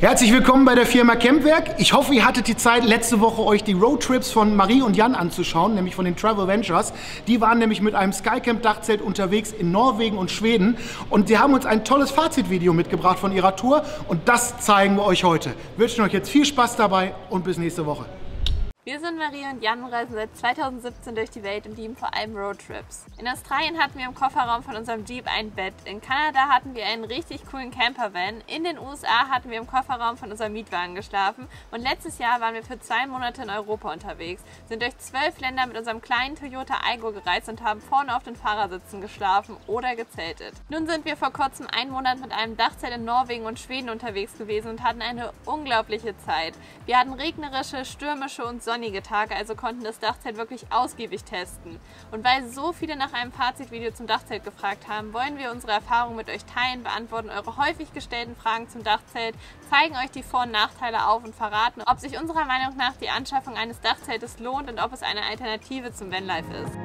Herzlich willkommen bei der Firma Campwerk. Ich hoffe, ihr hattet die Zeit, letzte Woche euch die Roadtrips von Marie und Jan anzuschauen, nämlich von den Travel Ventures. Die waren nämlich mit einem Skycamp-Dachzelt unterwegs in Norwegen und Schweden und sie haben uns ein tolles Fazitvideo mitgebracht von ihrer Tour und das zeigen wir euch heute. Wir wünschen euch jetzt viel Spaß dabei und bis nächste Woche. Wir sind Marie und Jan und reisen seit 2017 durch die Welt und lieben vor allem Roadtrips. In Australien hatten wir im Kofferraum von unserem Jeep ein Bett. In Kanada hatten wir einen richtig coolen Campervan. In den USA hatten wir im Kofferraum von unserem Mietwagen geschlafen. Und letztes Jahr waren wir für zwei Monate in Europa unterwegs, sind durch zwölf Länder mit unserem kleinen Toyota Aygo gereist und haben vorne auf den Fahrersitzen geschlafen oder gezeltet. Nun sind wir vor kurzem einen Monat mit einem Dachzelt in Norwegen und Schweden unterwegs gewesen und hatten eine unglaubliche Zeit. Wir hatten regnerische, stürmische und sonnige sonnige Tage, also konnten das Dachzelt wirklich ausgiebig testen. Und weil so viele nach einem Fazitvideo zum Dachzelt gefragt haben, wollen wir unsere Erfahrungen mit euch teilen, beantworten eure häufig gestellten Fragen zum Dachzelt, zeigen euch die Vor- und Nachteile auf und verraten, ob sich unserer Meinung nach die Anschaffung eines Dachzeltes lohnt und ob es eine Alternative zum Vanlife ist.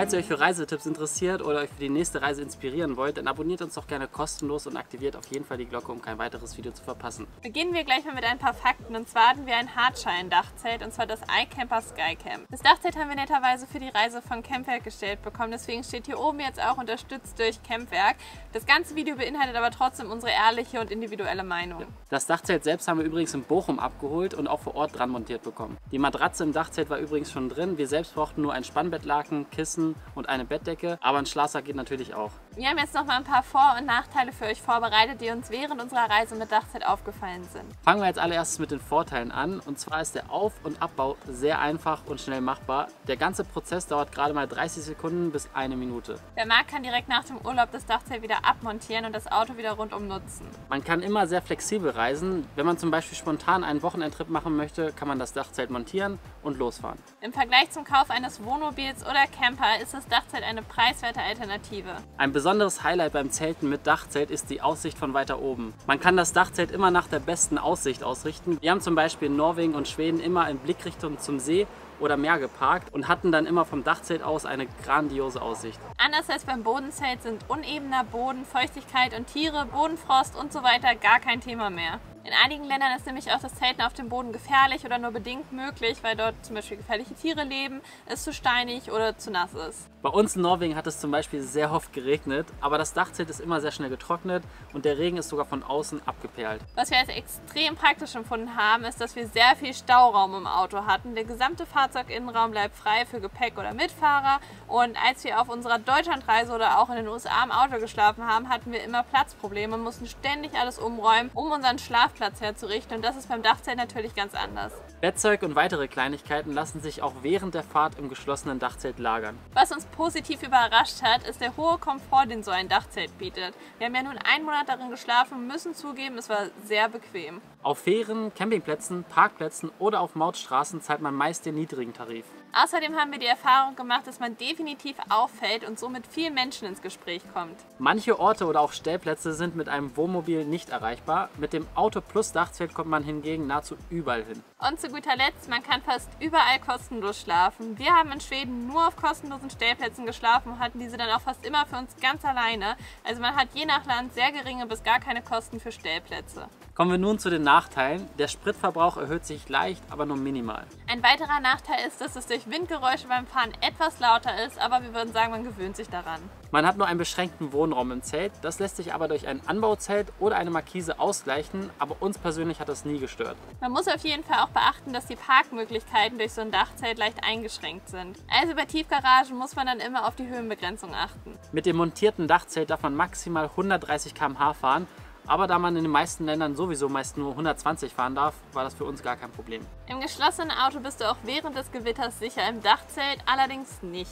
Falls ihr euch für Reisetipps interessiert oder euch für die nächste Reise inspirieren wollt, dann abonniert uns doch gerne kostenlos und aktiviert auf jeden Fall die Glocke, um kein weiteres Video zu verpassen. Beginnen wir gleich mal mit ein paar Fakten. Und zwar hatten wir ein Hardshine-Dachzelt und zwar das iCamper Skycamp. Das Dachzelt haben wir netterweise für die Reise von Campwerk gestellt bekommen, deswegen steht hier oben jetzt auch unterstützt durch Campwerk. Das ganze Video beinhaltet aber trotzdem unsere ehrliche und individuelle Meinung. Das Dachzelt selbst haben wir übrigens in Bochum abgeholt und auch vor Ort dran montiert bekommen. Die Matratze im Dachzelt war übrigens schon drin. Wir selbst brauchten nur ein Spannbettlaken, Kissen, Und eine Bettdecke, aber ein Schlafsack geht natürlich auch. Wir haben jetzt noch mal ein paar Vor- und Nachteile für euch vorbereitet, die uns während unserer Reise mit Dachzelt aufgefallen sind. Fangen wir als allererstes mit den Vorteilen an und zwar ist der Auf- und Abbau sehr einfach und schnell machbar. Der ganze Prozess dauert gerade mal 30 Sekunden bis eine Minute. Wer mag, kann direkt nach dem Urlaub das Dachzelt wieder abmontieren und das Auto wieder rundum nutzen. Man kann immer sehr flexibel reisen. Wenn man zum Beispiel spontan einen Wochenendtrip machen möchte, kann man das Dachzelt montieren und losfahren. Im Vergleich zum Kauf eines Wohnmobils oder Camper ist das Dachzelt eine preiswerte Alternative. Ein besonderes Highlight beim Zelten mit Dachzelt ist die Aussicht von weiter oben. Man kann das Dachzelt immer nach der besten Aussicht ausrichten. Wir haben zum Beispiel in Norwegen und Schweden immer in Blickrichtung zum See oder Meer geparkt und hatten dann immer vom Dachzelt aus eine grandiose Aussicht. Anders als beim Bodenzelt sind unebener Boden, Feuchtigkeit und Tiere, Bodenfrost und so weiter gar kein Thema mehr. In einigen Ländern ist nämlich auch das Zelten auf dem Boden gefährlich oder nur bedingt möglich, weil dort zum Beispiel gefährliche Tiere leben, es zu steinig oder zu nass ist. Bei uns in Norwegen hat es zum Beispiel sehr oft geregnet, aber das Dachzelt ist immer sehr schnell getrocknet und der Regen ist sogar von außen abgeperlt. Was wir als extrem praktisch empfunden haben, ist, dass wir sehr viel Stauraum im Auto hatten. Der gesamte Fahrzeuginnenraum bleibt frei für Gepäck oder Mitfahrer und als wir auf unserer Deutschlandreise oder auch in den USA im Auto geschlafen haben, hatten wir immer Platzprobleme und mussten ständig alles umräumen, um unseren Schlafplatz herzurichten und das ist beim Dachzelt natürlich ganz anders. Bettzeug und weitere Kleinigkeiten lassen sich auch während der Fahrt im geschlossenen Dachzelt lagern. Was uns positiv überrascht hat, ist der hohe Komfort, den so ein Dachzelt bietet. Wir haben ja nun einen Monat darin geschlafen müssen zugeben, es war sehr bequem. Auf Fähren, Campingplätzen, Parkplätzen oder auf Mautstraßen zahlt man meist den niedrigen Tarif. Außerdem haben wir die Erfahrung gemacht, dass man definitiv auffällt und so mit vielen Menschen ins Gespräch kommt. Manche Orte oder auch Stellplätze sind mit einem Wohnmobil nicht erreichbar. Mit dem Auto plus Dachzelt kommt man hingegen nahezu überall hin. Und zu guter Letzt, man kann fast überall kostenlos schlafen. Wir haben in Schweden nur auf kostenlosen Stellplätzen geschlafen und hatten diese dann auch fast immer für uns ganz alleine. Also man hat je nach Land sehr geringe bis gar keine Kosten für Stellplätze. Kommen wir nun zu den Nachteilen. Der Spritverbrauch erhöht sich leicht, aber nur minimal. Ein weiterer Nachteil ist, dass es durch Windgeräusche beim Fahren etwas lauter ist, aber wir würden sagen, man gewöhnt sich daran. Man hat nur einen beschränkten Wohnraum im Zelt. Das lässt sich aber durch ein Anbauzelt oder eine Markise ausgleichen, aber uns persönlich hat das nie gestört. Man muss auf jeden Fall auch beachten, dass die Parkmöglichkeiten durch so ein Dachzelt leicht eingeschränkt sind. Also bei Tiefgaragen muss man dann immer auf die Höhenbegrenzung achten. Mit dem montierten Dachzelt darf man maximal 130 km/h fahren, aber da man in den meisten Ländern sowieso meist nur 120 fahren darf, war das für uns gar kein Problem. Im geschlossenen Auto bist du auch während des Gewitters sicher, im Dachzelt allerdings nicht.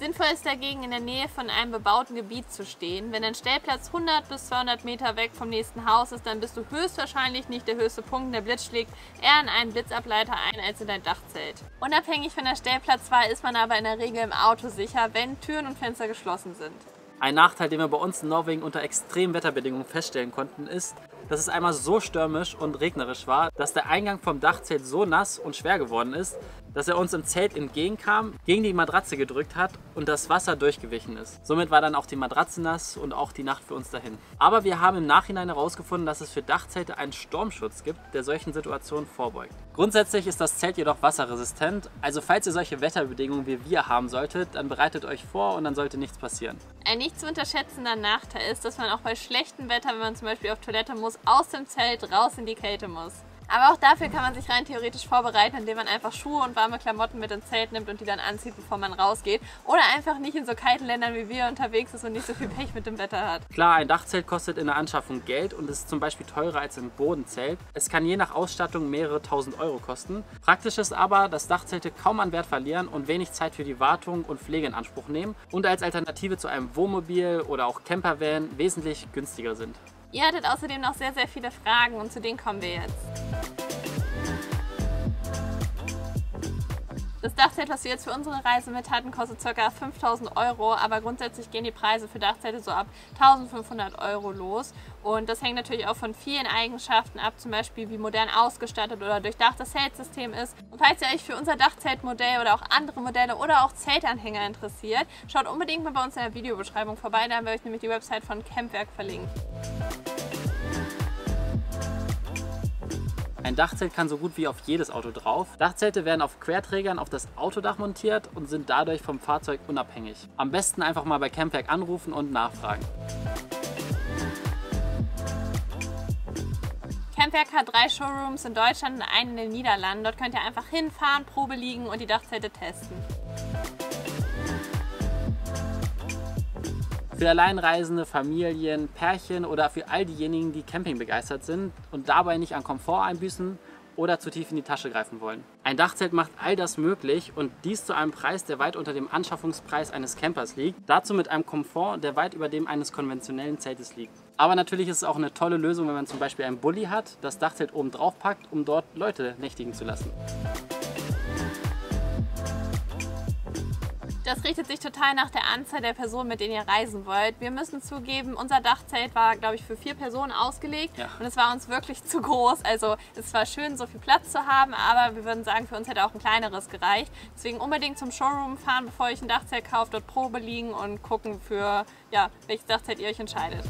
Sinnvoll ist dagegen, in der Nähe von einem bebauten Gebiet zu stehen. Wenn dein Stellplatz 100 bis 200 Meter weg vom nächsten Haus ist, dann bist du höchstwahrscheinlich nicht der höchste Punkt. Der Blitz schlägt eher in einen Blitzableiter ein als in dein Dachzelt. Unabhängig von der Stellplatzwahl ist man aber in der Regel im Auto sicher, wenn Türen und Fenster geschlossen sind. Ein Nachteil, den wir bei uns in Norwegen unter extremen Wetterbedingungen feststellen konnten, ist, dass es einmal so stürmisch und regnerisch war, dass der Eingang vom Dachzelt so nass und schwer geworden ist, dass er uns im Zelt entgegenkam, gegen die Matratze gedrückt hat und das Wasser durchgewichen ist. Somit war dann auch die Matratze nass und auch die Nacht für uns dahin. Aber wir haben im Nachhinein herausgefunden, dass es für Dachzelte einen Sturmschutz gibt, der solchen Situationen vorbeugt. Grundsätzlich ist das Zelt jedoch wasserresistent, also falls ihr solche Wetterbedingungen wie wir haben solltet, dann bereitet euch vor und dann sollte nichts passieren. Ein nicht zu unterschätzender Nachteil ist, dass man auch bei schlechtem Wetter, wenn man zum Beispiel auf Toilette muss, aus dem Zelt raus in die Kälte muss. Aber auch dafür kann man sich rein theoretisch vorbereiten, indem man einfach Schuhe und warme Klamotten mit ins Zelt nimmt und die dann anzieht, bevor man rausgeht. Oder einfach nicht in so kalten Ländern wie wir unterwegs ist und nicht so viel Pech mit dem Wetter hat. Klar, ein Dachzelt kostet in der Anschaffung Geld und ist zum Beispiel teurer als ein Bodenzelt. Es kann je nach Ausstattung mehrere tausend Euro kosten. Praktisch ist aber, dass Dachzelte kaum an Wert verlieren und wenig Zeit für die Wartung und Pflege in Anspruch nehmen und als Alternative zu einem Wohnmobil oder auch Campervan wesentlich günstiger sind. Ihr hattet außerdem noch sehr, sehr viele Fragen und zu denen kommen wir jetzt. Das Dachzelt, was wir jetzt für unsere Reise mit hatten, kostet ca. 5000 Euro, aber grundsätzlich gehen die Preise für Dachzelte so ab 1500 Euro los. Und das hängt natürlich auch von vielen Eigenschaften ab, zum Beispiel wie modern ausgestattet oder durchdacht das Zeltsystem ist. Und falls ihr euch für unser Dachzeltmodell oder auch andere Modelle oder auch Zeltanhänger interessiert, schaut unbedingt mal bei uns in der Videobeschreibung vorbei, da haben wir euch nämlich die Website von Campwerk verlinkt. Ein Dachzelt kann so gut wie auf jedes Auto drauf. Dachzelte werden auf Querträgern auf das Autodach montiert und sind dadurch vom Fahrzeug unabhängig. Am besten einfach mal bei Campwerk anrufen und nachfragen. Campwerk hat drei Showrooms in Deutschland und einen in den Niederlanden. Dort könnt ihr einfach hinfahren, Probe liegen und die Dachzelte testen. Für Alleinreisende, Familien, Pärchen oder für all diejenigen, die Camping begeistert sind und dabei nicht an Komfort einbüßen oder zu tief in die Tasche greifen wollen. Ein Dachzelt macht all das möglich und dies zu einem Preis, der weit unter dem Anschaffungspreis eines Campers liegt. Dazu mit einem Komfort, der weit über dem eines konventionellen Zeltes liegt. Aber natürlich ist es auch eine tolle Lösung, wenn man zum Beispiel einen Bulli hat, das Dachzelt oben drauf packt, um dort Leute nächtigen zu lassen. Das richtet sich total nach der Anzahl der Personen, mit denen ihr reisen wollt. Wir müssen zugeben, unser Dachzelt war, glaube ich, für vier Personen ausgelegt Ja. und es war uns wirklich zu groß. Also es war schön, so viel Platz zu haben, aber wir würden sagen, für uns hätte auch ein kleineres gereicht. Deswegen unbedingt zum Showroom fahren, bevor ihr euch ein Dachzelt kauft, dort Probe liegen und gucken für, ja, welches Dachzelt ihr euch entscheidet.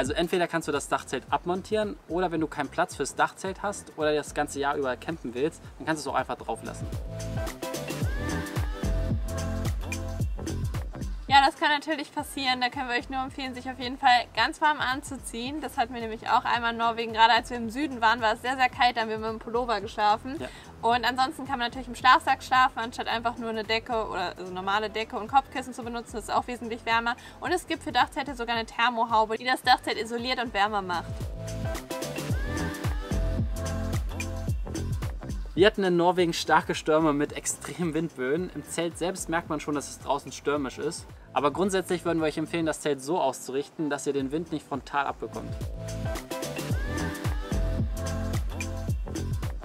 Also entweder kannst du das Dachzelt abmontieren oder wenn du keinen Platz fürs Dachzelt hast oder das ganze Jahr über campen willst, dann kannst du es auch einfach drauf lassen. Ja, das kann natürlich passieren. Da können wir euch nur empfehlen, sich auf jeden Fall ganz warm anzuziehen. Das hatten wir nämlich auch einmal in Norwegen. Gerade als wir im Süden waren, war es sehr, sehr kalt. Da haben wir mit dem Pullover geschlafen. Ja. Und ansonsten kann man natürlich im Schlafsack schlafen, anstatt einfach nur eine Decke oder also normale Decke und Kopfkissen zu benutzen. Das ist auch wesentlich wärmer. Und es gibt für Dachzelte sogar eine Thermohaube, die das Dachzelt isoliert und wärmer macht. Wir hatten in Norwegen starke Stürme mit extremen Windböen. Im Zelt selbst merkt man schon, dass es draußen stürmisch ist. Aber grundsätzlich würden wir euch empfehlen, das Zelt so auszurichten, dass ihr den Wind nicht frontal abbekommt.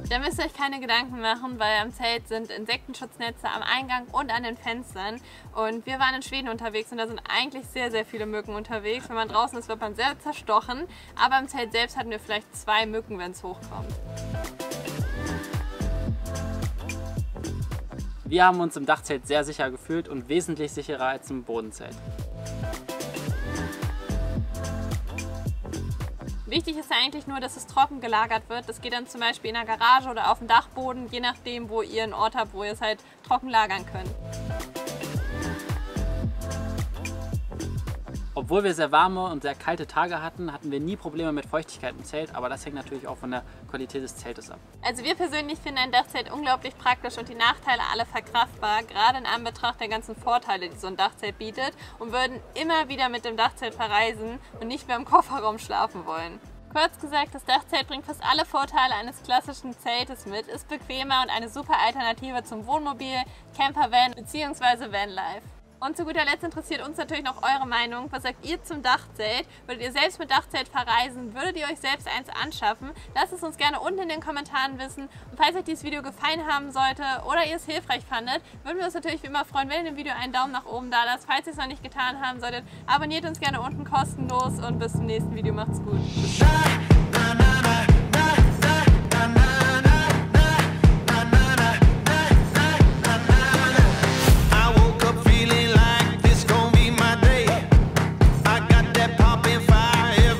Da müsst ihr euch keine Gedanken machen, weil am Zelt sind Insektenschutznetze am Eingang und an den Fenstern. Und wir waren in Schweden unterwegs und da sind eigentlich sehr, sehr viele Mücken unterwegs. Wenn man draußen ist, wird man sehr zerstochen. Aber im Zelt selbst hatten wir vielleicht zwei Mücken, wenn es hochkommt. Wir haben uns im Dachzelt sehr sicher gefühlt und wesentlich sicherer als im Bodenzelt. Wichtig ist ja eigentlich nur, dass es trocken gelagert wird. Das geht dann zum Beispiel in der Garage oder auf dem Dachboden, je nachdem, wo ihr einen Ort habt, wo ihr es halt trocken lagern könnt. Obwohl wir sehr warme und sehr kalte Tage hatten, hatten wir nie Probleme mit Feuchtigkeit im Zelt, aber das hängt natürlich auch von der Qualität des Zeltes ab. Also wir persönlich finden ein Dachzelt unglaublich praktisch und die Nachteile alle verkraftbar, gerade in Anbetracht der ganzen Vorteile, die so ein Dachzelt bietet und würden immer wieder mit dem Dachzelt verreisen und nicht mehr im Kofferraum schlafen wollen. Kurz gesagt, das Dachzelt bringt fast alle Vorteile eines klassischen Zeltes mit, ist bequemer und eine super Alternative zum Wohnmobil, Campervan bzw. Vanlife. Und zu guter Letzt interessiert uns natürlich noch eure Meinung. Was sagt ihr zum Dachzelt? Würdet ihr selbst mit Dachzelt verreisen? Würdet ihr euch selbst eins anschaffen? Lasst es uns gerne unten in den Kommentaren wissen. Und falls euch dieses Video gefallen haben sollte oder ihr es hilfreich fandet, würden wir uns natürlich wie immer freuen, wenn ihr dem Video einen Daumen nach oben da lasst. Falls ihr es noch nicht getan haben solltet, abonniert uns gerne unten kostenlos und bis zum nächsten Video. Macht's gut.